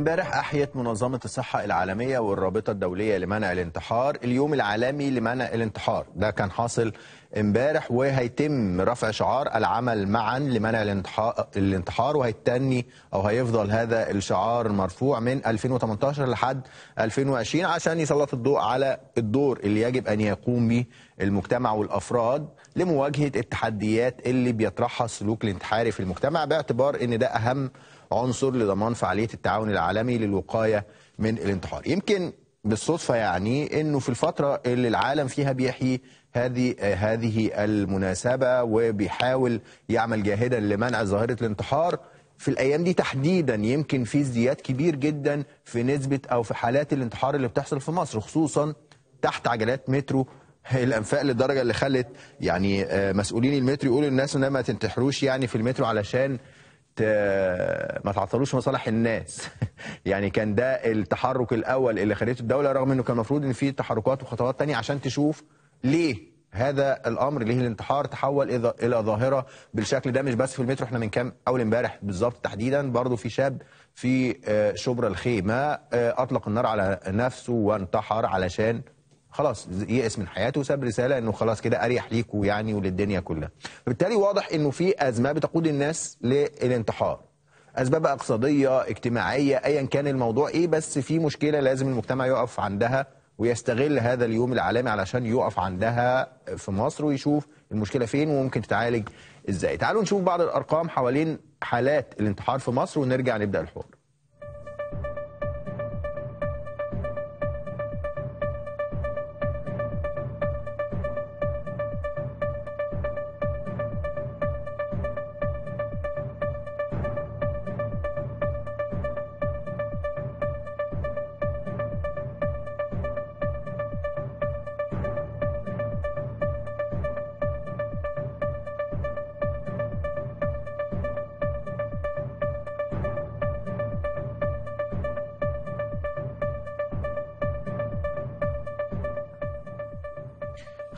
امبارح أحيت منظمة الصحة العالمية والرابطة الدولية لمنع الانتحار اليوم العالمي لمنع الانتحار. ده كان حاصل امبارح وهيتم رفع شعار العمل معا لمنع الانتحار, وهيتني أو هيفضل هذا الشعار مرفوع من 2018 لحد 2020 عشان يسلط الضوء على الدور اللي يجب أن يقوم به المجتمع والأفراد. لمواجهة التحديات اللي بيطرحها السلوك الانتحاري في المجتمع باعتبار إن ده أهم عنصر لضمان فعالية التعاون العالمي للوقاية من الانتحار. يمكن بالصدفة يعني إنه في الفترة اللي العالم فيها بيحيي هذه هذه المناسبة وبيحاول يعمل جاهدا لمنع ظاهرة الانتحار في الأيام دي تحديدا يمكن في ازدياد كبير جدا في نسبة أو في حالات الانتحار اللي بتحصل في مصر خصوصا تحت عجلات مترو الانفاق للدرجة اللي خلت يعني مسؤولين المترو يقولوا للناس إنها ما تنتحروش يعني في المترو علشان ما تعطلوش مصالح الناس. يعني كان ده التحرك الأول اللي خدته الدولة رغم إنه كان المفروض إن في تحركات وخطوات تانية عشان تشوف ليه هذا الأمر ليه الانتحار تحول إلى ظاهرة بالشكل ده مش بس في المترو إحنا من كام أول إمبارح بالظبط تحديدا برضه في شاب في شبرا الخيمه أطلق النار على نفسه وانتحر علشان خلاص يئس من حياته وساب رسالة إنه خلاص كده أريح ليكوا يعني وللدنيا كلها. فبالتالي واضح إنه في ازمه بتقود الناس للانتحار. أسباب اقتصادية، اجتماعية، ايا كان الموضوع إيه بس في مشكلة لازم المجتمع يقف عندها ويستغل هذا اليوم العالمي علشان يقف عندها في مصر ويشوف المشكلة فين وممكن تتعالج إزاي. تعالوا نشوف بعض الأرقام حوالين حالات الانتحار في مصر ونرجع نبدأ الحوار.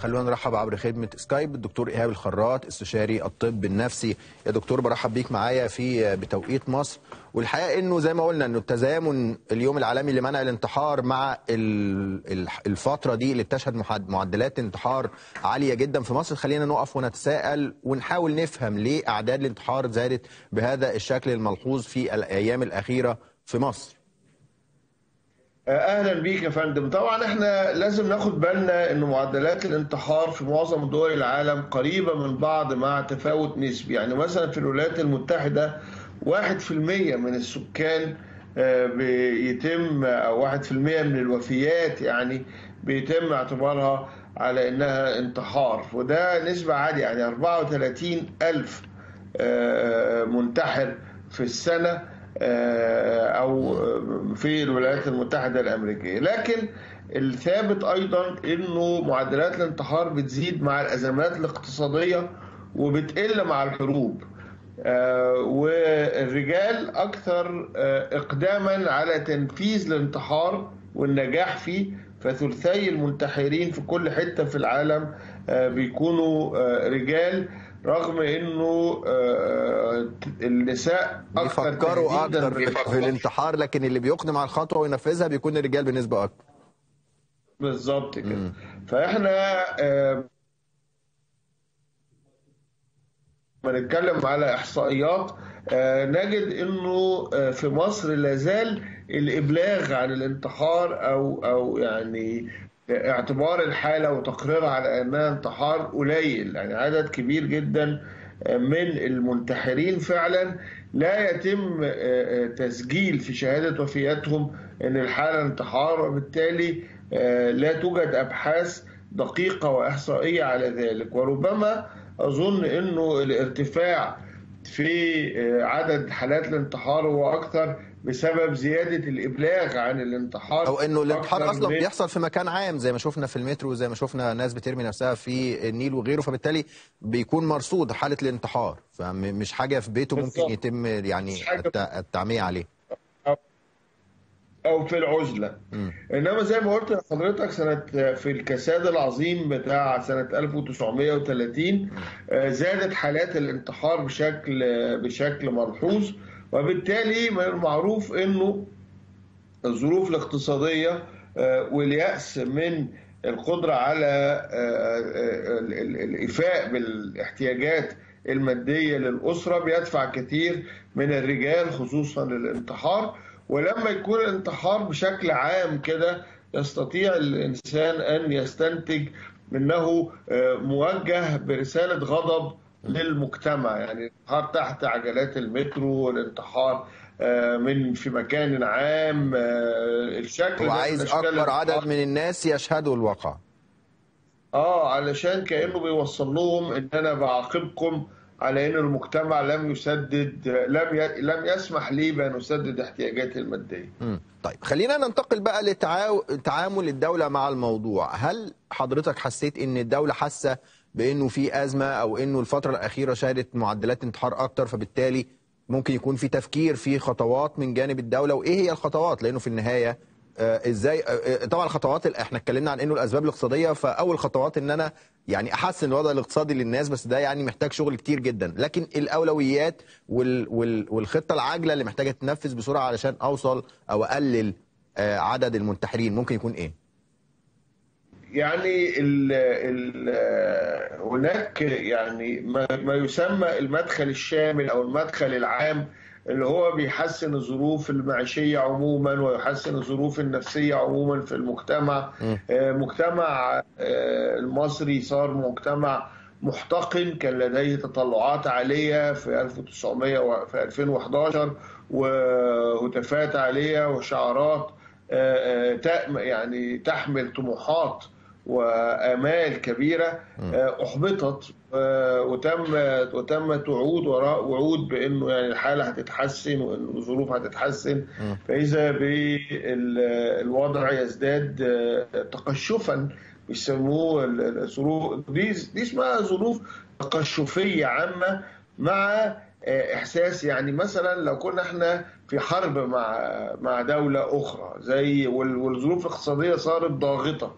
خلونا نرحب عبر خدمة سكايب الدكتور إيهاب الخراط استشاري الطب النفسي. يا دكتور برحب بيك معايا في بتوقيت مصر. والحقيقة إنه زي ما قلنا إنه التزامن اليوم العالمي لمنع الانتحار مع الفترة دي اللي بتشهد معدلات انتحار عالية جدا في مصر. خلينا نقف ونتساءل ونحاول نفهم ليه أعداد الانتحار زادت بهذا الشكل الملحوظ في الأيام الأخيرة في مصر. أهلا بيك يا فندم. طبعا إحنا لازم ناخد بالنا إن معدلات الانتحار في معظم دول العالم قريبة من بعض مع تفاوت نسبي. يعني مثلا في الولايات المتحدة 1% من السكان بيتم أو 1% من الوفيات يعني بيتم اعتبارها على إنها انتحار. وده نسبة عالية يعني 34 ألف منتحر في السنة. أو في الولايات المتحدة الأمريكية. لكن الثابت أيضا إنه معدلات الانتحار بتزيد مع الأزمات الاقتصادية وبتقل مع الحروب. والرجال أكثر اقداما على تنفيذ الانتحار والنجاح فيه فثلثي المنتحرين في كل حتة في العالم بيكونوا رجال. رغم إنه النساء أكثر بيفكروا أكثر في الانتحار لكن اللي بيقدم على الخطوة وينفذها بيكون الرجال بنسبة أكثر بالظبط كده. فإحنا لما نتكلم على إحصائيات نجد إنه في مصر لازال الإبلاغ عن الانتحار أو أو يعني اعتبار الحالة وتقريرها على انها انتحار قليل يعني عدد كبير جدا من المنتحرين فعلا. لا يتم تسجيل في شهادة وفياتهم إن الحالة انتحار وبالتالي لا توجد أبحاث دقيقة وإحصائية على ذلك. وربما أظن إنه الارتفاع في عدد حالات الانتحار هو أكثر بسبب زيادة الإبلاغ عن الانتحار أو إنه الانتحار أصلا من... بيحصل في مكان عام زي ما شفنا في المترو زي ما شفنا ناس بترمي نفسها في النيل وغيره فبالتالي بيكون مرصود حالة الانتحار. فمش حاجة في بيته ممكن. يتم يعني التعمية عليه. أو في العزلة. م. إنما زي ما قلت لحضرتك سنة في الكساد العظيم بتاع سنة 1930 زادت حالات الانتحار بشكل بشكل ملحوظ. وبالتالي من المعروف إنه الظروف الاقتصادية واليأس من القدرة على الإيفاء بالاحتياجات المادية للأسرة بيدفع كثير من الرجال خصوصا للانتحار ولما يكون الانتحار بشكل عام كده يستطيع الإنسان أن يستنتج منه موجه برسالة غضب للمجتمع يعني الانتحار تحت عجلات المترو والانتحار من في مكان عام الشكل وعايز أكبر عدد من الناس يشهدوا الواقع آه علشان كأنه بيوصل لهم إن أنا بعاقبكم على إن المجتمع لم يسدد لم ي... لم يسمح لي بأن أسدد احتياجاتي المادية. م. طيب خلينا ننتقل بقى لتعامل الدولة مع الموضوع، هل حضرتك حسيت إن الدولة حاسة بانه في أزمة أو إنه الفترة الأخيرة شهدت معدلات انتحار أكتر فبالتالي ممكن يكون في تفكير في خطوات من جانب الدولة. وإيه هي الخطوات؟ لأنه في النهاية آه إزاي آه طبعا الخطوات إحنا اتكلمنا عن إنه الأسباب الاقتصادية. فأول خطوات إن أنا يعني أحسن الوضع الاقتصادي للناس بس ده يعني محتاج شغل كتير جدا. لكن الأولويات وال وال والخطة العاجلة اللي محتاجة تنفذ بسرعة علشان أوصل أو أقلل آه عدد المنتحرين ممكن يكون إيه؟ يعني ال ال هناك يعني ما, ما يسمى المدخل الشامل أو المدخل العام اللي هو بيحسن الظروف المعيشية عموما ويحسن الظروف النفسية عموما في المجتمع م. مجتمع المصري صار مجتمع محتقن كان لديه تطلعات عالية في 1900 في 2011 وهتافات عالية وشعارات يعني تحمل طموحات وآمال كبيرة أحبطت وتم وتمت وعود وراء وعود بإنه يعني الحالة هتتحسن وإن الظروف هتتحسن. فإذا بالوضع يزداد تقشفا بيسموه الظروف دي دي اسمها ظروف تقشفية عامة مع إحساس يعني مثلا لو كنا إحنا في حرب مع مع دولة أخرى زي والظروف الاقتصادية صارت ضاغطة.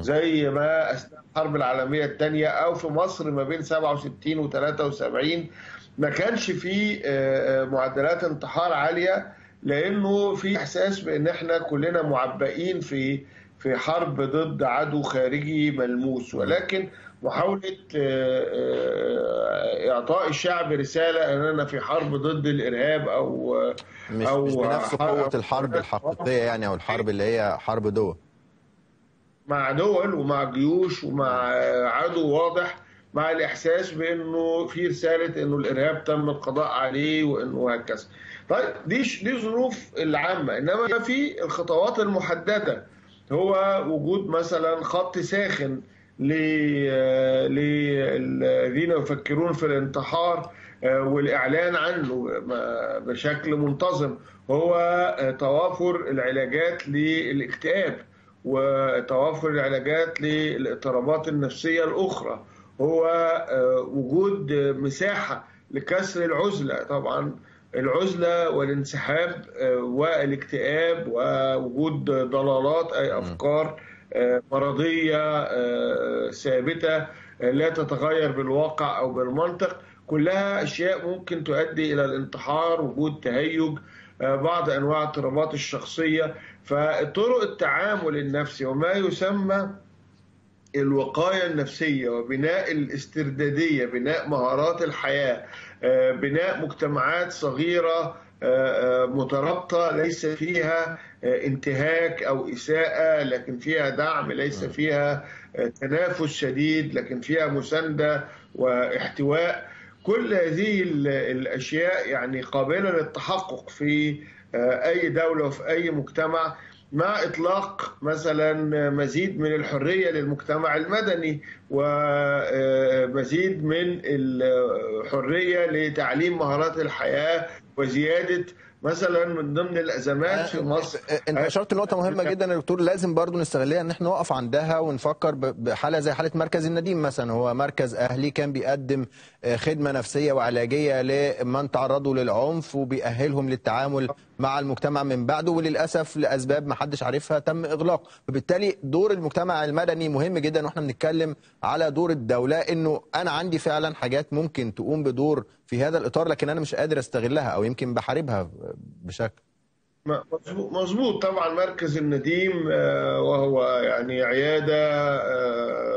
زي ما أثناء الحرب العالمية الثانية أو في مصر ما بين 67 و 73 ما كانش في معدلات انتحار عالية لأنه في إحساس بإن إحنا كلنا معبئين في في حرب ضد عدو خارجي ملموس. ولكن محاولة إعطاء الشعب رسالة أننا في حرب ضد الإرهاب أو مش, أو مش بنفس قوة الحرب الحقيقية يعني أو الحرب اللي هي حرب دول. مع دول ومع جيوش ومع عدو واضح مع الإحساس بأنه في رسالة أنه الإرهاب تم القضاء عليه وأنه هكذا. طيب دي دي ظروف العامة. إنما في الخطوات المحددة. هو وجود مثلا خط ساخن للذين يفكرون في الانتحار والإعلان عنه بشكل منتظم. هو توافر العلاجات للاكتئاب. وتوافر العلاجات للاضطرابات النفسية الأخرى. هو وجود مساحة لكسر العزلة. طبعا العزلة والانسحاب والاكتئاب ووجود ضلالات أي أفكار مرضية ثابتة لا تتغير بالواقع أو بالمنطق. كلها أشياء ممكن تؤدي إلى الانتحار وجود تهيج بعض أنواع اضطرابات الشخصية فطرق التعامل النفسي وما يسمى الوقاية النفسية وبناء الاستردادية بناء مهارات الحياة بناء مجتمعات صغيرة مترابطة ليس فيها انتهاك أو إساءة لكن فيها دعم ليس فيها تنافس شديد لكن فيها مساندة واحتواء. كل هذه الأشياء يعني قابلة للتحقق في أي دولة وفي أي مجتمع مع إطلاق مثلا مزيد من الحرية للمجتمع المدني ومزيد من الحرية لتعليم مهارات الحياة وزيادة مثلا من ضمن الأزمات في مصر. انت اشرت نقطة مهمة جدا يا دكتور لازم برضو نستغلها إن إحنا نقف عندها ونفكر بحالة زي حالة مركز النديم مثلا. هو مركز أهلي كان بيقدم خدمة نفسية وعلاجية لمن تعرضوا للعنف وبيأهلهم للتعامل مع المجتمع من بعده. وللأسف لأسباب ما حدش عارفها تم اغلاقه فبالتالي دور المجتمع المدني مهم جدا وإحنا بنتكلم على دور الدولة إنه أنا عندي فعلا حاجات ممكن تقوم بدور في هذا الإطار لكن أنا مش قادر أستغلها أو يمكن بحاربها بشكل. مظبوط طبعا. مركز النديم وهو يعني عيادة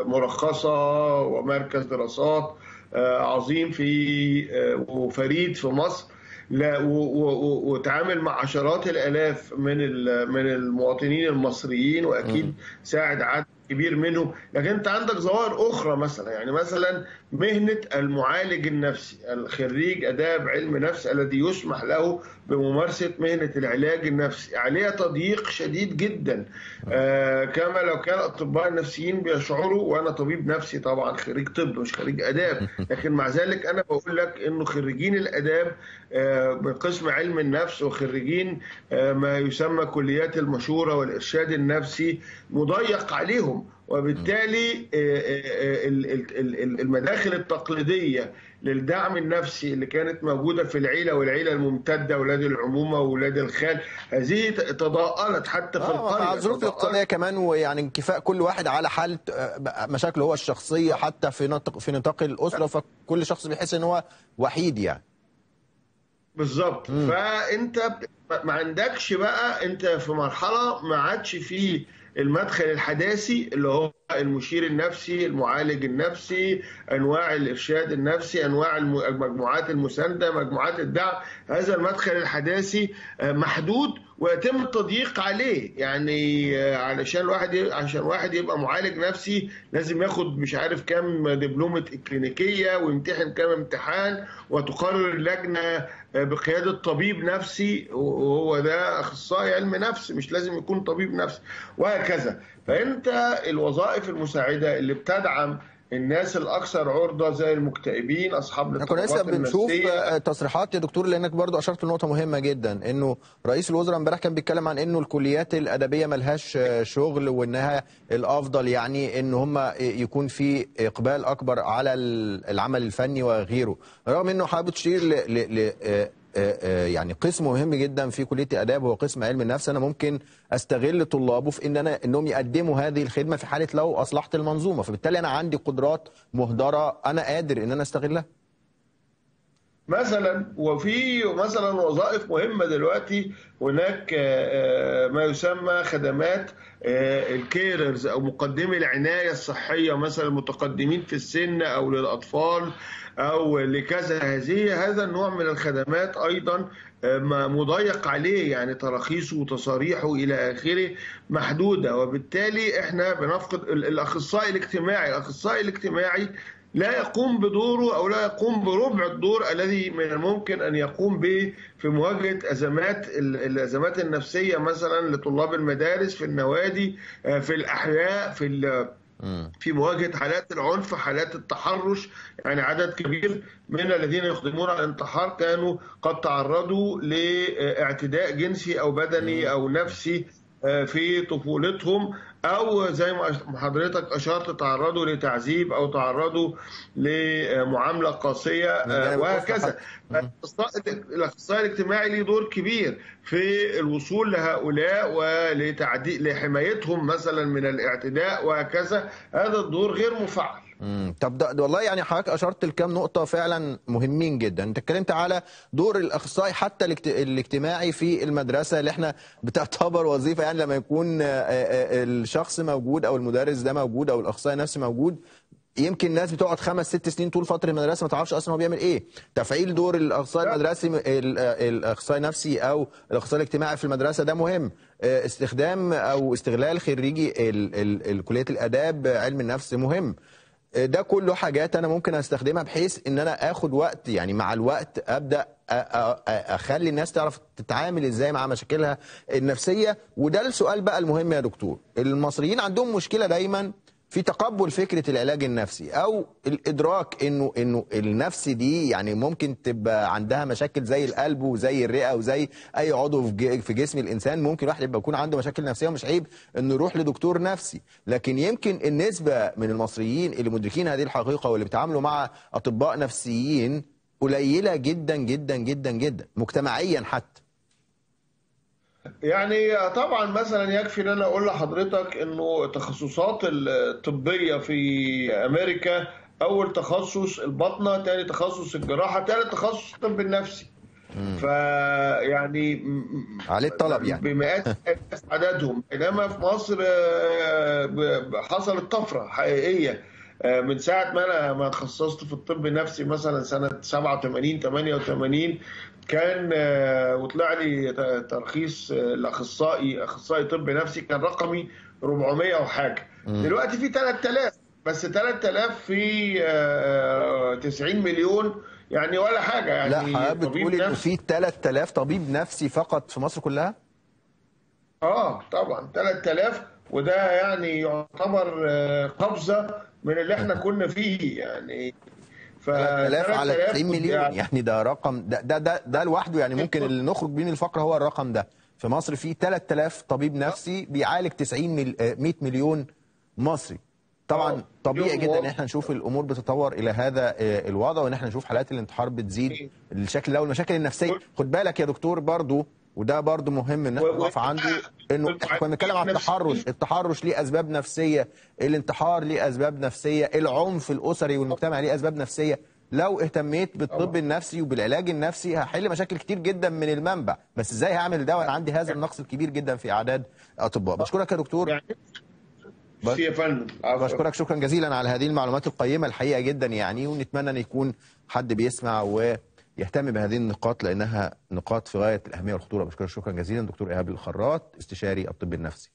مرخصة ومركز دراسات. عظيم في وفريد في مصر. لا وتعامل مع عشرات الآلاف من من المواطنين المصريين وأكيد ساعد عدد كبير منهم لكن انت عندك ظواهر أخرى مثلا يعني مثلا مهنة المعالج النفسي الخريج آداب علم نفس الذي يسمح له بممارسة مهنة العلاج النفسي عليها تضييق شديد جدا. آه كما لو كان الأطباء النفسيين بيشعروا وأنا طبيب نفسي طبعا خريج طب مش خريج آداب. لكن مع ذلك أنا بقول لك انه خريجين الآداب آه من قسم علم النفس وخريجين آه ما يسمى كليات المشورة والإرشاد النفسي مضيق عليهم. وبالتالي المداخل التقليدية للدعم النفسي اللي كانت موجودة في العيلة والعيلة الممتدة أولاد العمومة واولاد الخال هذه تضاءلت حتى في القرية الظروف الاقتصاديه كمان ويعني انكفاء كل واحد على حاله مشاكله هو الشخصية حتى في نطاق في نطاق الأسرة فكل شخص بيحس إن هو وحيد يعني. بالظبط. فأنت ما عندكش بقى أنت في مرحلة ما عادش فيه المدخل الحداثي اللي هو المشير النفسي المعالج النفسي أنواع الإرشاد النفسي أنواع المجموعات المساندة مجموعات الدعم. هذا المدخل الحداثي محدود ويتم التضييق عليه. يعني علشان الواحد عشان واحد يبقى معالج نفسي لازم ياخد مش عارف كام دبلومة اكلينيكيه ويمتحن كام امتحان وتقرر اللجنة بقيادة طبيب نفسي. وهو ده أخصائي علم نفس مش لازم يكون طبيب نفس. وهكذا. فأنت الوظائف المساعدة اللي بتدعم الناس الأكثر عرضة زي المكتئبين أصحاب الاضطرابات كنا لسه بنشوف تصريحات يا دكتور لانك برضو أشرت لنقطه مهمة جدا إنه رئيس الوزراء امبارح كان بيتكلم عن إنه الكليات الأدبية ملهاش شغل وإنها الأفضل يعني إن هم يكون في إقبال أكبر على العمل الفني وغيره. رغم إنه حابب تشير ل... يعني قسم مهم جدا في كلية الاداب هو قسم علم النفس. أنا ممكن أستغل طلابه في إن أنا إنهم يقدموا هذه الخدمة في حالة لو أصلحت المنظومة. فبالتالي أنا عندي قدرات مهدرة أنا قادر إن أنا أستغلها. مثلا وفي مثلا وظائف مهمة دلوقتي هناك ما يسمى خدمات الكيررز أو مقدمي العناية الصحية مثلا المتقدمين في السن أو للأطفال أو لكذا. هذه هذا النوع من الخدمات أيضا مضيق عليه يعني تراخيصه وتصاريحه إلى آخره محدودة. وبالتالي إحنا بنفقد الأخصائي الاجتماعي الأخصائي الاجتماعي لا يقوم بدوره أو لا يقوم بربع الدور الذي من الممكن أن يقوم به في مواجهة أزمات الأزمات النفسية مثلا لطلاب المدارس في النوادي في الأحياء في في مواجهة حالات العنف حالات التحرش. يعني عدد كبير من الذين يخدمون على الانتحار كانوا قد تعرضوا لاعتداء جنسي أو بدني أو نفسي في طفولتهم. أو زي ما حضرتك أشرت تعرضوا لتعذيب أو تعرضوا لمعاملة قاسية وهكذا. الأخصائي الاجتماعي له دور كبير في الوصول لهؤلاء ولتعديل لحمايتهم مثلا من الاعتداء وهكذا. هذا الدور غير مفعل. طب ده والله يعني حضرتك أشرت لكام نقطة فعلا مهمين جدا. أنت اتكلمت على دور الأخصائي حتى الاجتماعي في المدرسة اللي إحنا بتعتبر وظيفة يعني لما يكون الشخص موجود أو المدرس ده موجود أو الأخصائي نفسه موجود يمكن الناس بتقعد خمس ست سنين طول فترة المدرسة ما تعرفش أصلا هو بيعمل إيه. تفعيل دور الأخصائي المدرسي الأخصائي النفسي أو الأخصائي الاجتماعي في المدرسة ده مهم. استخدام أو استغلال خريجي كليه الآداب علم النفس مهم. ده كله حاجات أنا ممكن أستخدمها بحيث إن أنا آخد وقت يعني مع الوقت أبدأ أخلي الناس تعرف تتعامل إزاي مع مشاكلها النفسية. وده السؤال بقى المهم يا دكتور. المصريين عندهم مشكلة دايما في تقبل فكرة العلاج النفسي أو الإدراك إنه إنه النفس دي يعني ممكن تبقى عندها مشاكل زي القلب وزي الرئة وزي أي عضو في جسم الإنسان ممكن واحد يبقى يكون عنده مشاكل نفسية ومش عيب انه يروح لدكتور نفسي. لكن يمكن النسبة من المصريين اللي مدركين هذه الحقيقة واللي بيتعاملوا مع أطباء نفسيين قليلة جدا جدا جدا جدا مجتمعيا حتى. يعني طبعا مثلا يكفي إن أنا أقول لحضرتك إنه التخصصات الطبية في أمريكا أول تخصص البطنة ثاني تخصص الجراحة ثالث تخصص الطب النفسي. فيعني عليه الطلب يعني. بمئات عددهم. بينما في مصر آه، حصلت طفرة حقيقية. من ساعة ما أنا ما خصصت في الطب النفسي مثلا سنة 87 88 كان آه، وطلع لي ترخيص آه، الاخصائي أخصائي طب نفسي كان رقمي 400 وحاجة. دلوقتي في 3000 بس 3000 في آه، 90 مليون يعني ولا حاجة يعني لا بتقولي انه في 3000 طبيب نفسي فقط في مصر كلها؟ آه طبعا 3000 وده يعني يعتبر آه، قفزة من اللي إحنا كنا فيه يعني. ف 3000 على 3000 90 مليون يعني. يعني ده رقم ده ده ده, ده لوحده يعني ممكن اللي نخرج بيه من الفقره هو الرقم ده. في مصر في 3000 طبيب نفسي بيعالج 90 مل... آه، 100 مليون مصري. طبعا آه، طبيعي جدا إن. إحنا نشوف الأمور بتتطور إلى هذا آه، الوضع وإن إحنا نشوف حالات الانتحار بتزيد الشكل ده والمشاكل النفسية خد بالك يا دكتور برضو وده برضو مهم إن إحنا و- و- نقف عنده إنه إحنا كنا بنتكلم عن التحرش. التحرش ليه أسباب نفسية الانتحار ليه أسباب نفسية العنف الأسري والمجتمعي ليه أسباب نفسية. لو اهتميت بالطب النفسي وبالعلاج النفسي هحل مشاكل كتير جدا من المنبع. بس إزاي هعمل ده؟ وأنا عندي هذا النقص الكبير جدا في أعداد أطباء. بشكرك يا دكتور. يعني. بشكرك شكرا جزيلا على هذه المعلومات القيمة الحقيقة جدا يعني ونتمنى أن يكون حد بيسمع ويهتم بهذه النقاط لأنها نقاط في غاية الأهمية والخطورة. بشكرك شكرا جزيلا دكتور إيهاب الخراط استشاري الطب النفسي.